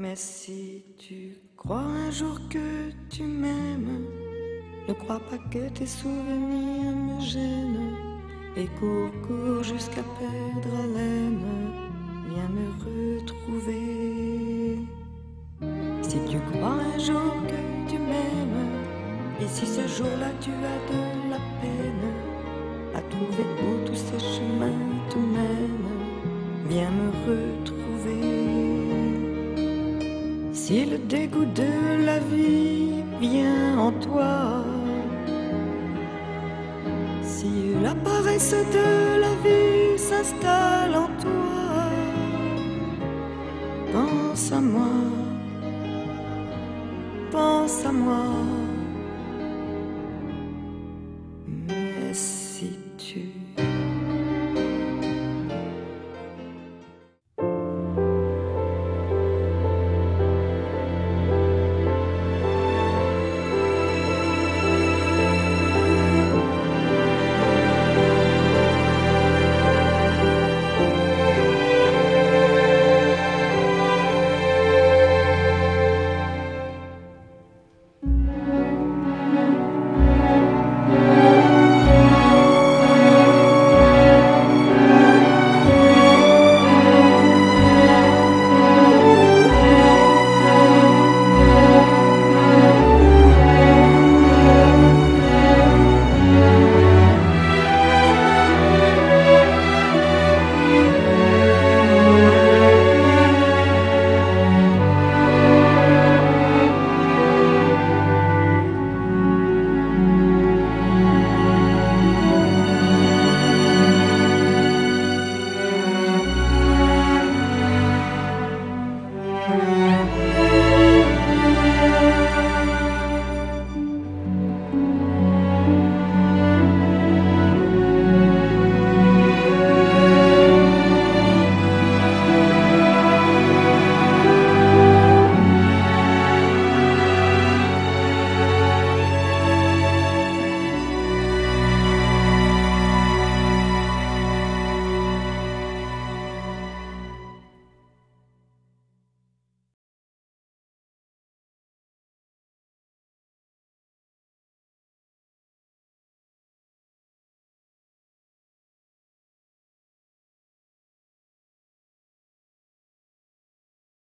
Mais si tu crois un jour que tu m'aimes, ne crois pas que tes souvenirs me gênent. Et cours, cours jusqu'à perdre haleine, viens me retrouver. Si tu crois un jour que tu m'aimes, et si ce jour-là tu as de la peine à trouver où tous ces chemins te mènent, viens me retrouver. Si le dégoût de la vie vient en toi, si la paresse de la vie s'installe en toi, pense à moi, pense à moi.